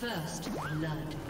First blood.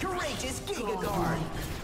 Courageous Giga Guard!